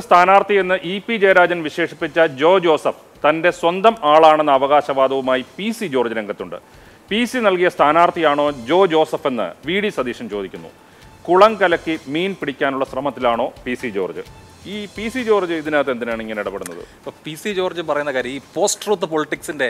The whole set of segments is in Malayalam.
സ്ഥാനാർത്ഥി എന്ന് ഇ പി ജയരാജൻ വിശേഷിപ്പിച്ച ജോ ജോസഫ് തന്റെ സ്വന്തം ആളാണെന്ന അവകാശവാദവുമായി പി സി ജോർജ് രംഗത്തുണ്ട്. പി സി നൽകിയ സ്ഥാനാർത്ഥിയാണോ ജോ ജോസഫ് എന്ന് വി ഡി സതീശൻ ചോദിക്കുന്നു. കുളം കലക്കി മീൻ പിടിക്കാനുള്ള ശ്രമത്തിലാണോ പി സി ജോർജ്? ഈ പി സി ജോർജ് ഇതിനകത്ത് എന്തിനാണ് ഇങ്ങനെ ഇടപെടുന്നത്? ഇപ്പോൾ പി സി ജോർജ് പറയുന്ന കാര്യം ഈ പോസ്റ്റ് ട്രൂത്ത് പൊളിറ്റിക്സിന്റെ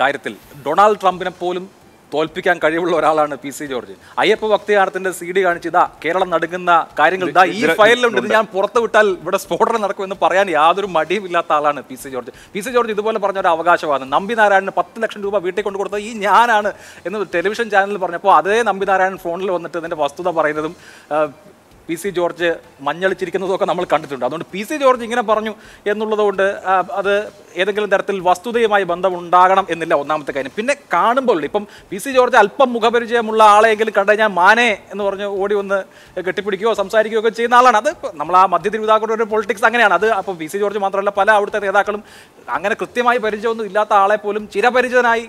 കാര്യത്തിൽ ഡൊണാൾഡ് ട്രംപിനെ പോലും തോൽപ്പിക്കാൻ കഴിവുള്ള ഒരാളാണ് പി സി ജോർജ്. അയ്യപ്പ ഭക്തിയാനത്തിന്റെ സി ഡി കാണിച്ച് ഇതാ കേരളം നടുങ്ങുന്ന കാര്യങ്ങൾ. ഇതാ ഈ ഫയലിലുണ്ട് ഞാൻ പുറത്തു വിട്ടാൽ ഇവിടെ സ്ഫോടനം നടക്കുമെന്ന് പറയാൻ യാതൊരു മടിയും ഇല്ലാത്ത ആളാണ് P C George. P C George ഇതുപോലെ പറഞ്ഞ ഒരു അവകാശവാദം നമ്പി നാരായണന് പത്ത് ലക്ഷം രൂപ വീട്ടിൽ കൊണ്ടു കൊടുത്തത് ഈ ഞാനാണ് എന്ന് ടെലിവിഷൻ ചാനലിൽ പറഞ്ഞപ്പോൾ അതേ നമ്പി നാരായണൻ ഫോണിൽ വന്നിട്ട് ഇതിന്റെ വസ്തുത പറയുന്നതും പി സി ജോർജ് മഞ്ഞളിച്ചിരിക്കുന്നതൊക്കെ നമ്മൾ കണ്ടിട്ടുണ്ട്. അതുകൊണ്ട് പി സി ജോർജ് ഇങ്ങനെ പറഞ്ഞു എന്നുള്ളതുകൊണ്ട് അത് ഏതെങ്കിലും തരത്തിൽ വസ്തുതയുമായി ബന്ധമുണ്ടാകണം എന്നില്ല ഒന്നാമത്തെ കാര്യം. പിന്നെ കാണുമ്പോൾ ഇപ്പം പി സി ജോർജ് അല്പം മുഖപരിചയമുള്ള ആളെങ്കിലും കണ്ടു കഴിഞ്ഞാൽ മാനെ എന്ന് പറഞ്ഞ് ഓടി വന്ന് കെട്ടിപ്പിടിക്കുകയോ സംസാരിക്കുകയോ ഒക്കെ ചെയ്യുന്ന ആളാണ്. അത് നമ്മൾ ആ മധ്യ തിരുവിതാംകൂറിന്റെ പൊളിറ്റിക്സ് അങ്ങനെയാണ്. അത് അപ്പോൾ പി സി ജോർജ് മാത്രമല്ല പല അവിടുത്തെ നേതാക്കളും അങ്ങനെ കൃത്യമായി പരിചയമൊന്നും ഇല്ലാത്ത ആളെ പോലും ചിരപരിചിതനായി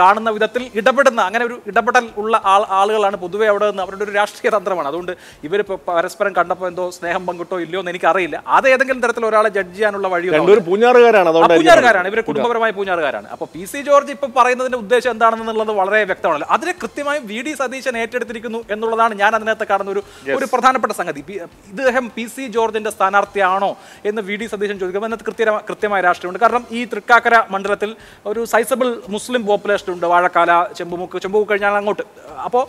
കാണുന്ന വിധത്തിൽ ഇടപെടുന്ന അങ്ങനെ ഒരു ഇടപെടൽ ഉള്ള ആൾ ആളുകളാണ് പൊതുവെ അവിടെ നിന്ന് അവരുടെ ഒരു രാഷ്ട്രീയ തന്ത്രമാണ്. അതുകൊണ്ട് ഇവർ പരസ്പരം കണ്ടപ്പോൾ എന്തോ സ്നേഹം പങ്കിട്ടോ ഇല്ലയോ എന്ന് എനിക്കറിയില്ല. അത് ഏതെങ്കിലും തരത്തിൽ ഒരാളെ ജഡ്ജ് ചെയ്യാനുള്ള വഴി പൂഞ്ഞാറുകാരാണ് ഇവർ കുടുംബപരമായ പൂഞ്ഞാറുകാരാണ്. അപ്പൊ പി സി ജോർജ് ഇപ്പൊ പറയുന്നതിന്റെ ഉദ്ദേശം എന്താണെന്നുള്ളത് വളരെ വ്യക്തമാണല്ലോ. അതിനെ കൃത്യമായും വി ഡി സതീശൻ ഏറ്റെടുത്തിരിക്കുന്നു എന്നുള്ളതാണ് ഞാൻ അതിനകത്ത് കാണുന്ന ഒരു ഒരു പ്രധാനപ്പെട്ട സംഗതി. ഇദ്ദേഹം പി സി ജോർജിന്റെ സ്ഥാനാർത്ഥിയാണോ എന്ന് വി ഡി സതീശൻ ചോദിക്കുമ്പോൾ അതിനകത്ത് കൃത്യ കൃത്യമായ രാഷ്ട്രീയമുണ്ട്. കാരണം ഈ തൃക്കാക്കര മണ്ഡലത്തിൽ ഒരു സൈസബിൾ മുസ്ലിം പോപ്പുലേഷൻ ഉണ്ട് വാഴക്കാല ചെമ്പുമുക്ക് ചെമ്പുമുക്ക് കഴിഞ്ഞാൽ അങ്ങോട്ട്. അപ്പോൾ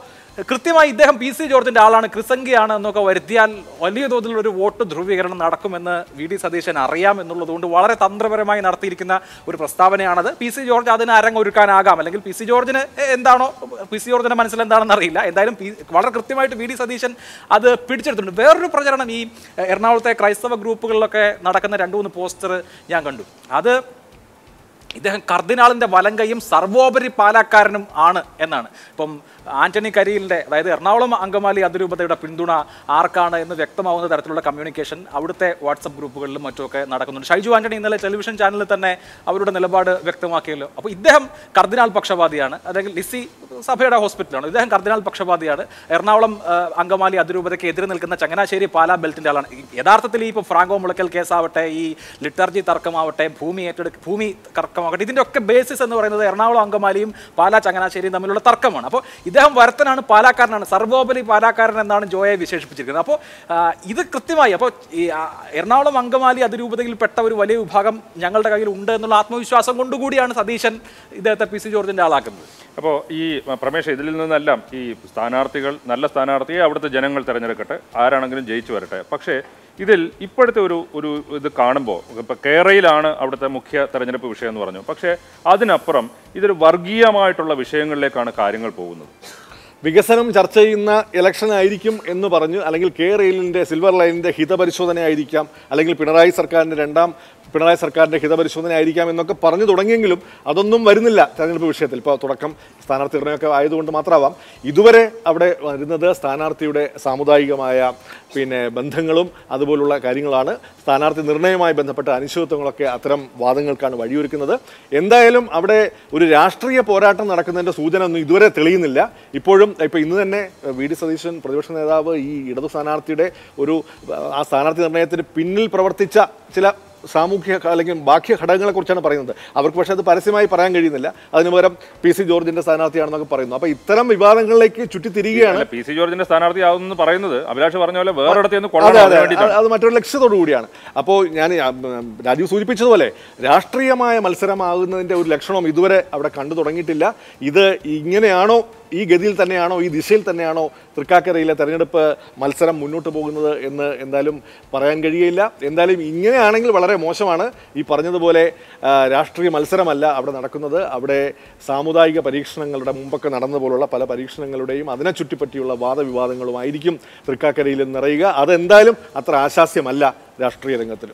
കൃത്യമായി ഇദ്ദേഹം പി സി ജോർജിന്റെ ആളാണ് ക്രിസംഗിയാണ് എന്നൊക്കെ വരുത്തിയാൽ വലിയ തോതിലുള്ള ഒരു വോട്ട് ധ്രുവീകരണം നടക്കുമെന്ന് വി ഡി സതീശൻ അറിയാം എന്നുള്ളതുകൊണ്ട് വളരെ തന്ത്രപരമായി നടത്തിയിരിക്കുന്ന ഒരു പ്രസ്താവനയാണത്. പി സി ജോർജ് അതിന് അരങ്ങൊരുക്കാനാകാം. അല്ലെങ്കിൽ പി സി ജോർജിന് എന്താണോ പി സി ജോർജിന്റെ മനസ്സിൽ എന്താണെന്ന് അറിയില്ല. എന്തായാലും വളരെ കൃത്യമായിട്ട് വി ഡി സതീശൻ അത് പിടിച്ചെടുത്തിട്ടുണ്ട്. വേറൊരു പ്രചരണം ഈ എറണാകുളത്തെ ക്രൈസ്തവ ഗ്രൂപ്പുകളിലൊക്കെ നടക്കുന്ന രണ്ട് മൂന്ന് പോസ്റ്റർ ഞാൻ കണ്ടു. അത് ഇദ്ദേഹം കർദിനാളിന്റെ വലം കൈയും സർവോപരി പാലക്കാരനും ആണ് എന്നാണ്. ഇപ്പം ആന്റണി കരിയിലിന്റെ അതായത് എറണാകുളം അങ്കമാലി അതിരൂപതയുടെ പിന്തുണ ആർക്കാണ് എന്ന് വ്യക്തമാവുന്ന തരത്തിലുള്ള കമ്മ്യൂണിക്കേഷൻ അവിടുത്തെ വാട്സപ്പ് ഗ്രൂപ്പുകളിലും മറ്റുമൊക്കെ നടക്കുന്നുണ്ട്. ഷൈജു ആന്റണി ഇന്നലെ ടെലിവിഷൻ ചാനലിൽ തന്നെ അവരുടെ നിലപാട് വ്യക്തമാക്കിയല്ലോ. അപ്പോൾ ഇദ്ദേഹം കർദിനാൾ പക്ഷപാതിയാണ് അല്ലെങ്കിൽ ലിസി സഭയുടെ ഹോസ്പിറ്റലാണ്. ഇദ്ദേഹം കർദിനാൾ പക്ഷപാതിയാണ് എറണാകുളം അങ്കമാലി അതിരൂപതയ്ക്ക് എതിരെ നിൽക്കുന്ന ചങ്ങനാശ്ശേരി പാലാ ബെൽറ്റിന്റെ ആളാണ്. യഥാർത്ഥത്തിൽ ഈ ഇപ്പോൾ ഫ്രാങ്കോ മുളക്കൽ കേസാവട്ടെ ഈ ലിറ്റർജി തർക്കമാവട്ടെ ഭൂമി ഏറ്റെടുക്ക ഭൂമി തർക്കമാവട്ടെ ഇതിന്റെ ഒക്കെ ബേസിസ് എന്ന് പറയുന്നത് എറണാകുളം അങ്കമാലിയും പാലാ ചങ്ങനാശ്ശേരിയും തമ്മിലുള്ള തർക്കമാണ്. അപ്പോൾ ഇദ്ദേഹം വരത്തനാണ് പാലാക്കാരനാണ് സർവോപരി പാലാക്കാരൻ എന്നാണ് ജോയെ വിശേഷിപ്പിച്ചിരിക്കുന്നത്. അപ്പോൾ ഇത് കൃത്യമായി അപ്പോൾ ഈ എറണാകുളം അങ്കമാലി അതിരൂപതയിൽപ്പെട്ട ഒരു വലിയ വിഭാഗം ഞങ്ങളുടെ കയ്യിൽ ഉണ്ട് എന്നുള്ള ആത്മവിശ്വാസം കൊണ്ടുകൂടിയാണ് സതീശൻ ഇദ്ദേഹത്തെ പി സി ജോർജിന്റെ ആളാക്കുന്നത്. അപ്പോൾ ഈ പ്രമേഷ് ഇതിൽ നിന്നെല്ലാം ഈ സ്ഥാനാർത്ഥികൾ നല്ല സ്ഥാനാർത്ഥിയെ അവിടുത്തെ ജനങ്ങൾ തിരഞ്ഞെടുക്കട്ടെ. ആരാണെങ്കിലും ജയിച്ചു വരട്ടെ. പക്ഷേ ഇതിൽ ഇപ്പോഴത്തെ ഒരു ഒരു ഇത് കാണുമ്പോൾ ഇപ്പോൾ കേരളയിലാണ് അവിടുത്തെ മുഖ്യ തെരഞ്ഞെടുപ്പ് വിഷയം എന്ന് പറഞ്ഞു. പക്ഷേ അതിനപ്പുറം ഇതൊരു വർഗീയമായിട്ടുള്ള വിഷയങ്ങളിലേക്കാണ് കാര്യങ്ങൾ പോകുന്നത്. വികസനം ചർച്ച ചെയ്യുന്ന ഇലക്ഷൻ ആയിരിക്കും എന്ന് പറഞ്ഞു അല്ലെങ്കിൽ കെ റെയിലിന്റെ സിൽവർ ലൈനിന്റെ ഹിതപരിശോധനയായിരിക്കാം അല്ലെങ്കിൽ പിണറായി സർക്കാരിന്റെ രണ്ടാം പിണറായി സർക്കാരിന്റെ ഹിതപരിശോധന ആയിരിക്കാം എന്നൊക്കെ പറഞ്ഞു തുടങ്ങിയെങ്കിലും അതൊന്നും വരുന്നില്ല തെരഞ്ഞെടുപ്പ് വിഷയത്തിൽ. ഇപ്പോൾ തുടക്കം സ്ഥാനാർത്ഥി നിർണയമൊക്കെ ആയതുകൊണ്ട് മാത്രമാവാം. ഇതുവരെ അവിടെ വരുന്നത് സ്ഥാനാർത്ഥിയുടെ സാമുദായികമായ പിന്നെ ബന്ധങ്ങളും അതുപോലുള്ള കാര്യങ്ങളാണ്. സ്ഥാനാർത്ഥി നിർണയവുമായി ബന്ധപ്പെട്ട അനിശ്ചിതത്വങ്ങളൊക്കെ അത്തരം വാദങ്ങൾക്കാണ് വഴിയൊരുക്കുന്നത്. എന്തായാലും അവിടെ ഒരു രാഷ്ട്രീയ പോരാട്ടം നടക്കുന്നതിന്റെ സൂചന ഒന്നും ഇതുവരെ തെളിയുന്നില്ല. ഇപ്പോഴും ഇപ്പോൾ ഇന്ന് തന്നെ വി ഡി സതീശൻ പ്രതിപക്ഷ നേതാവ് ഈ ഇടതു സ്ഥാനാർത്ഥിയുടെ ഒരു ആ സ്ഥാനാർത്ഥി നിർണയത്തിന് പിന്നിൽ പ്രവർത്തിച്ച ചില സാമൂഹ്യ അല്ലെങ്കിൽ ബാഹ്യ ഘടകങ്ങളെക്കുറിച്ചാണ് പറയുന്നത്. അവർക്ക് പക്ഷേ അത് പരസ്യമായി പറയാൻ കഴിയുന്നില്ല. അതിന് പകരം പി സി ജോർജിന്റെ സ്ഥാനാർത്ഥിയാണെന്നൊക്കെ പറയുന്നു. അപ്പോൾ ഇത്തരം വിവാദങ്ങളിലേക്ക് ചുറ്റി തിരികെയാണ് പി സി ജോർജിന്റെ സ്ഥാനാർത്ഥി ആവുമെന്ന് പറയുന്നത് അഭിലാഷ് പറഞ്ഞ പോലെ വേറൊരിടത്ത് നിന്ന് അതെ മറ്റൊരു ലക്ഷ്യത്തോടു കൂടിയാണ്. അപ്പോൾ ഞാൻ രാജീവ് സൂചിപ്പിച്ചതുപോലെ രാഷ്ട്രീയമായ മത്സരമാകുന്നതിന്റെ ഒരു ലക്ഷണം ഇതുവരെ അവിടെ കണ്ടു തുടങ്ങിയിട്ടില്ല. ഇത് ഇങ്ങനെയാണോ ഈ ഗതിയിൽ തന്നെയാണോ ഈ ദിശയിൽ തന്നെയാണോ തൃക്കാക്കരയിലെ തെരഞ്ഞെടുപ്പ് മത്സരം മുന്നോട്ട് പോകുന്നത് എന്ന് എന്തായാലും പറയാൻ കഴിയില്ല എന്തായാലും ഇങ്ങനെയാണെങ്കിൽ വളരെ മോശമാണ്. ഈ പറഞ്ഞതുപോലെ രാഷ്ട്രീയ മത്സരമല്ല അവിടെ നടക്കുന്നത്. അവിടെ സാമുദായിക പരീക്ഷണങ്ങളുടെ മുമ്പൊക്കെ നടന്നതുപോലുള്ള പല പരീക്ഷണങ്ങളുടെയും അതിനെ ചുറ്റിപ്പറ്റിയുള്ള വാദവിവാദങ്ങളുമായിരിക്കും തൃക്കാക്കരയിൽ നിറയുക. അതെന്തായാലും അത്ര ആശാസ്യമല്ല രാഷ്ട്രീയ രംഗത്തിൽ